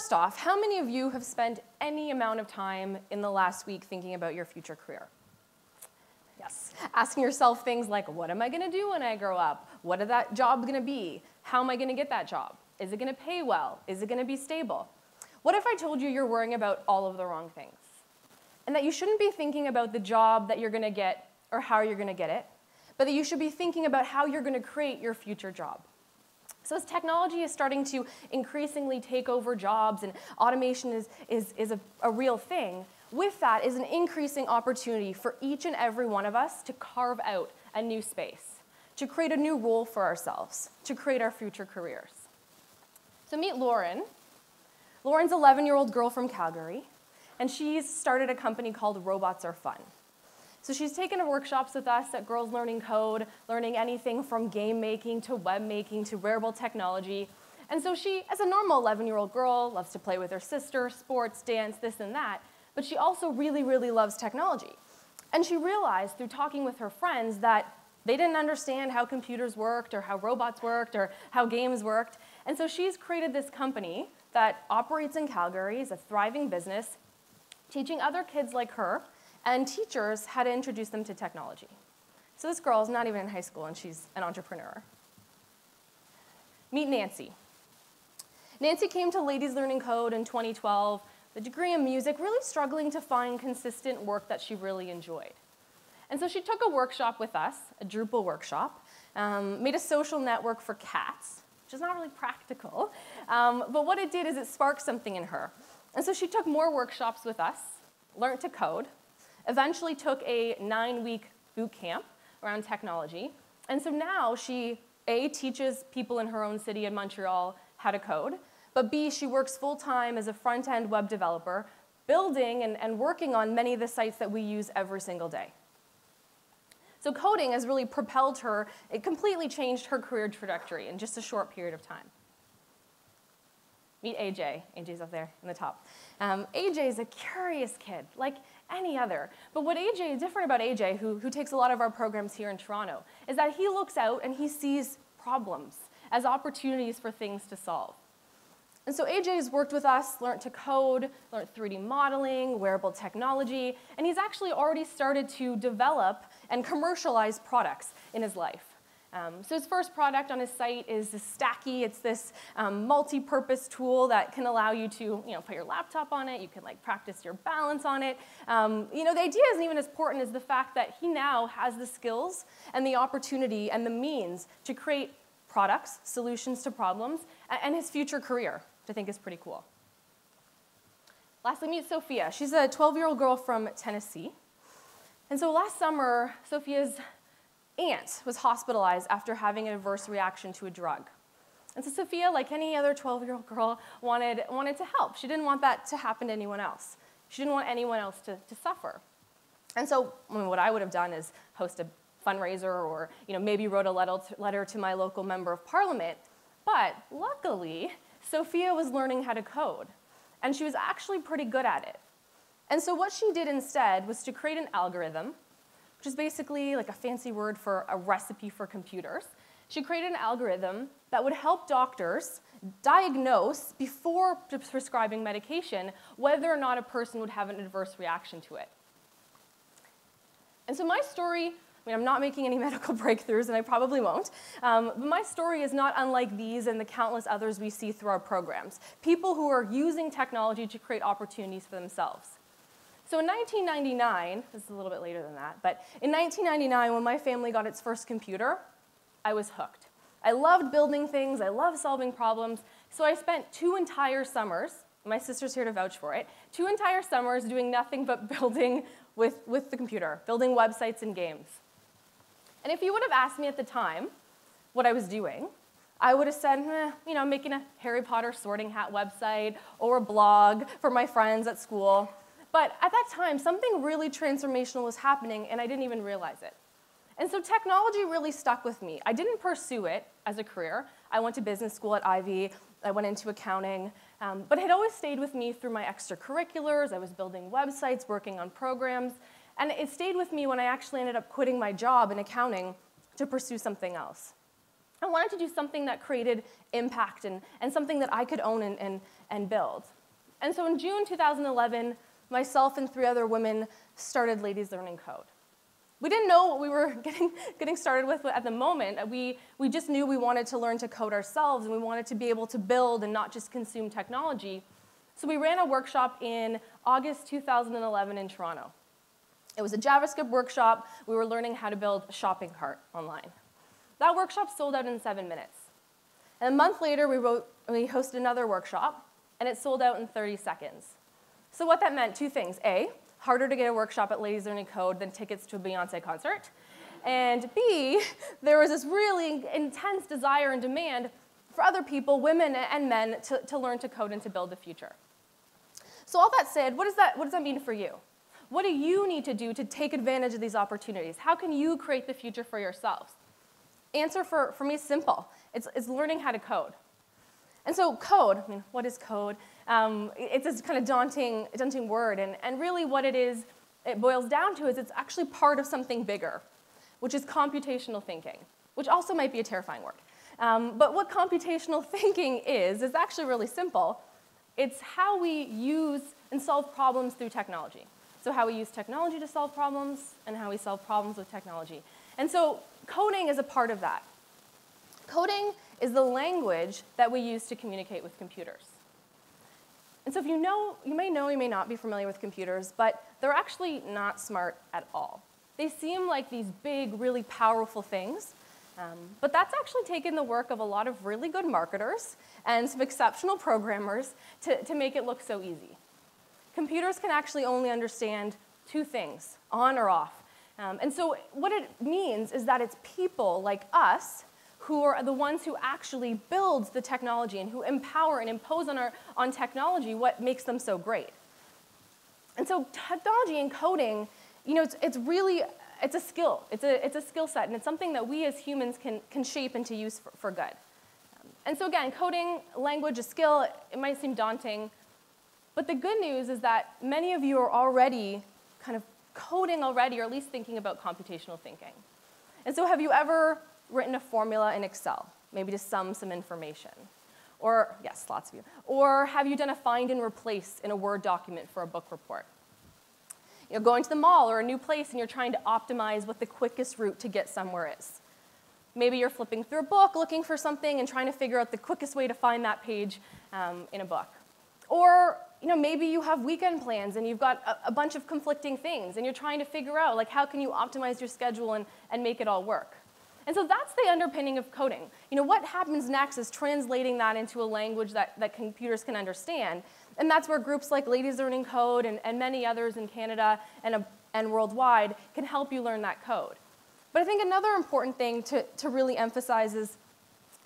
first off, how many of you have spent any amount of time in the last week thinking about your future career? Yes. Asking yourself things like, what am I going to do when I grow up? What is that job going to be? How am I going to get that job? Is it going to pay well? Is it going to be stable? What if I told you you're worrying about all of the wrong things? And that you shouldn't be thinking about the job that you're going to get or how you're going to get it, but that you should be thinking about how you're going to create your future job. So as technology is starting to increasingly take over jobs and automation is, is, is a, a real thing, with that is an increasing opportunity for each and every one of us to carve out a new space, to create a new role for ourselves, to create our future careers. So meet Lauren. Lauren's 11-year-old girl from Calgary, and she's started a company called Robots Are Fun. So she's taken workshops with us at Girls Learning Code, learning anything from game making to web making to wearable technology. And so she, as a normal 11-year-old girl, loves to play with her sister, sports, dance, this and that, but she also really, really loves technology. And she realized through talking with her friends that they didn't understand how computers worked or how robots worked or how games worked. And so she's created this company that operates in Calgary, is a thriving business, teaching other kids like her and teachers how to introduce them to technology. So this girl is not even in high school and she's an entrepreneur. Meet Nancy. Nancy came to Ladies Learning Code in 2012, the degree in music, really struggling to find consistent work that she really enjoyed. And so she took a workshop with us, a Drupal workshop, um, made a social network for cats, which is not really practical, um, but what it did is it sparked something in her. And so she took more workshops with us, learned to code, eventually took a nine-week boot camp around technology. And so now she, A, teaches people in her own city in Montreal how to code, but B, she works full-time as a front-end web developer, building and, and working on many of the sites that we use every single day. So coding has really propelled her, it completely changed her career trajectory in just a short period of time. Meet AJ. AJ's up there in the top. Um, AJ is a curious kid, like any other. But what AJ is different about AJ, who, who takes a lot of our programs here in Toronto, is that he looks out and he sees problems as opportunities for things to solve. And so AJ has worked with us, learned to code, learned 3D modeling, wearable technology, and he's actually already started to develop and commercialize products in his life. Um, so his first product on his site is this Stacky. It's this um, multi-purpose tool that can allow you to you know, put your laptop on it. You can like practice your balance on it. Um, you know, the idea isn't even as important as the fact that he now has the skills and the opportunity and the means to create products, solutions to problems, and his future career, which I think is pretty cool. Lastly, meet Sophia. She's a 12-year-old girl from Tennessee. And so last summer, Sophia's aunt was hospitalized after having an adverse reaction to a drug. And so Sophia, like any other 12-year-old girl, wanted, wanted to help. She didn't want that to happen to anyone else. She didn't want anyone else to, to suffer. And so I mean, what I would have done is host a fundraiser or you know, maybe wrote a letter to my local member of parliament. But luckily, Sophia was learning how to code. And she was actually pretty good at it. And so what she did instead was to create an algorithm which is basically like a fancy word for a recipe for computers. She created an algorithm that would help doctors diagnose before prescribing medication whether or not a person would have an adverse reaction to it. And so my story, I mean, I'm not making any medical breakthroughs, and I probably won't, um, but my story is not unlike these and the countless others we see through our programs. People who are using technology to create opportunities for themselves. So in 1999, this is a little bit later than that, but in 1999, when my family got its first computer, I was hooked. I loved building things, I loved solving problems, so I spent two entire summers, my sister's here to vouch for it, two entire summers doing nothing but building with, with the computer, building websites and games. And if you would have asked me at the time what I was doing, I would have said, eh, you know, making a Harry Potter sorting hat website or a blog for my friends at school. But at that time, something really transformational was happening, and I didn't even realize it. And so technology really stuck with me. I didn't pursue it as a career. I went to business school at Ivey. I went into accounting. Um, but it had always stayed with me through my extracurriculars. I was building websites, working on programs. And it stayed with me when I actually ended up quitting my job in accounting to pursue something else. I wanted to do something that created impact and, and something that I could own and, and, and build. And so in June 2011, myself and three other women started Ladies Learning Code. We didn't know what we were getting, getting started with at the moment. We, we just knew we wanted to learn to code ourselves and we wanted to be able to build and not just consume technology. So we ran a workshop in August 2011 in Toronto. It was a JavaScript workshop. We were learning how to build a shopping cart online. That workshop sold out in seven minutes. And a month later, we, wrote, we hosted another workshop, and it sold out in 30 seconds. So what that meant, two things. A, harder to get a workshop at Ladies Learning Code than tickets to a Beyonce concert. And B, there was this really intense desire and demand for other people, women and men, to, to learn to code and to build the future. So all that said, what does that, what does that mean for you? What do you need to do to take advantage of these opportunities? How can you create the future for yourselves? Answer for, for me is simple. It's, it's learning how to code. And so code, I mean, what is code? Um, it's this kind of daunting, daunting word, and, and really what it is, it boils down to is it's actually part of something bigger, which is computational thinking, which also might be a terrifying word. Um, but what computational thinking is, is actually really simple. It's how we use and solve problems through technology. So how we use technology to solve problems and how we solve problems with technology. And so coding is a part of that. Coding is the language that we use to communicate with computers. And so if you know, you may know, you may not be familiar with computers, but they're actually not smart at all. They seem like these big, really powerful things, um, but that's actually taken the work of a lot of really good marketers and some exceptional programmers to, to make it look so easy. Computers can actually only understand two things, on or off. Um, and so what it means is that it's people like us who are the ones who actually build the technology and who empower and impose on, our, on technology what makes them so great. And so technology and coding, you know, it's, it's really, it's a skill. It's a, it's a skill set, and it's something that we as humans can, can shape into use for, for good. and so again, coding, language, a skill, it might seem daunting, but the good news is that many of you are already kind of coding already, or at least thinking about computational thinking. And so have you ever written a formula in Excel, maybe to sum some information? Or, yes, lots of you. Or have you done a find and replace in a Word document for a book report? You know, going to the mall or a new place and you're trying to optimize what the quickest route to get somewhere is. Maybe you're flipping through a book looking for something and trying to figure out the quickest way to find that page um, in a book. Or you know, maybe you have weekend plans and you've got a, a, bunch of conflicting things and you're trying to figure out like how can you optimize your schedule and, and make it all work. And so that's the underpinning of coding. You know, what happens next is translating that into a language that, that computers can understand. And that's where groups like Ladies Learning Code and, and many others in Canada and, uh, and worldwide can help you learn that code. But I think another important thing to, to really emphasize is,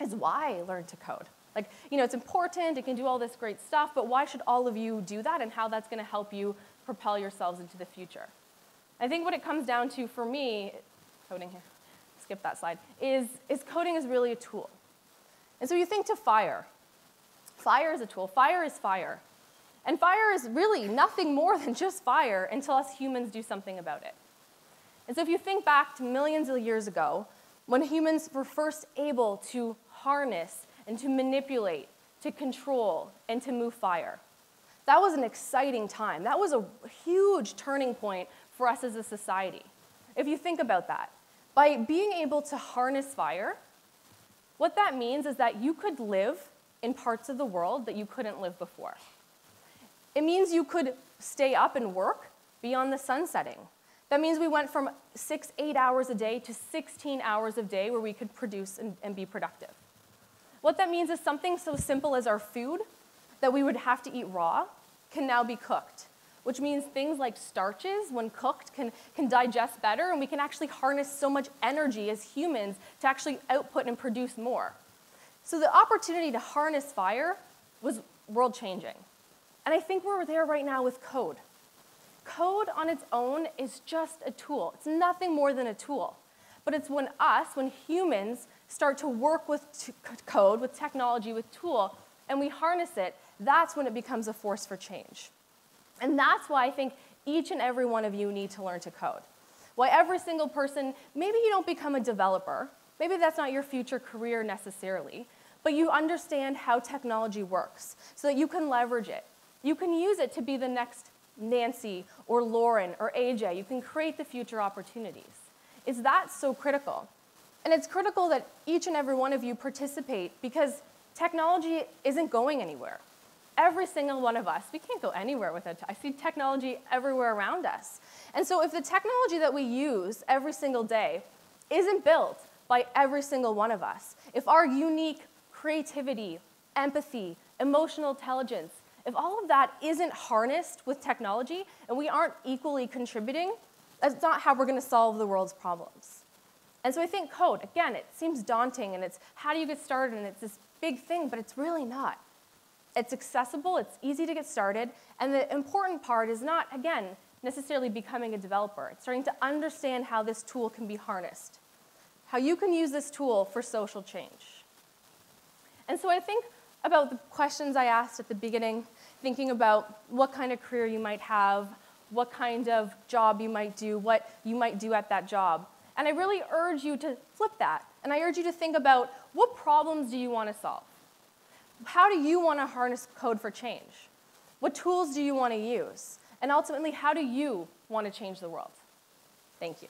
is why learn to code. Like, you know, it's important, it can do all this great stuff, but why should all of you do that and how that's going to help you propel yourselves into the future? I think what it comes down to for me, coding here, skip that slide, is, is coding is really a tool. And so you think to fire. Fire is a tool. Fire is fire. And fire is really nothing more than just fire until us humans do something about it. And so if you think back to millions of years ago, when humans were first able to harness and to manipulate, to control, and to move fire. That was an exciting time. That was a huge turning point for us as a society. If you think about that, by being able to harness fire, what that means is that you could live in parts of the world that you couldn't live before. It means you could stay up and work beyond the sun setting. That means we went from six, eight hours a day to 16 hours a day where we could produce and, and be productive. What that means is something so simple as our food that we would have to eat raw can now be cooked, which means things like starches, when cooked, can, can digest better, and we can actually harness so much energy as humans to actually output and produce more. So the opportunity to harness fire was world changing. And I think we're there right now with code. Code on its own is just a tool. It's nothing more than a tool. But it's when us, when humans, start to work with code, with technology, with tool, and we harness it, that's when it becomes a force for change. And that's why I think each and every one of you need to learn to code. Why every single person, maybe you don't become a developer, maybe that's not your future career necessarily, but you understand how technology works so that you can leverage it. You can use it to be the next Nancy or Lauren or AJ. You can create the future opportunities. Is that so critical? And it's critical that each and every one of you participate because technology isn't going anywhere. Every single one of us, we can't go anywhere without, I see technology everywhere around us. And so if the technology that we use every single day isn't built by every single one of us, if our unique creativity, empathy, emotional intelligence, if all of that isn't harnessed with technology and we aren't equally contributing, that's not how we're going to solve the world's problems. And so I think code, again, it seems daunting and it's how do you get started and it's this big thing, but it's really not. It's accessible, it's easy to get started, and the important part is not, again, necessarily becoming a developer. It's starting to understand how this tool can be harnessed, how you can use this tool for social change. And so I think about the questions I asked at the beginning, thinking about what kind of career you might have, what kind of job you might do, what you might do at that job. And I really urge you to flip that. And I urge you to think about what problems do you want to solve? How do you want to harness code for change? What tools do you want to use? And ultimately, how do you want to change the world? Thank you.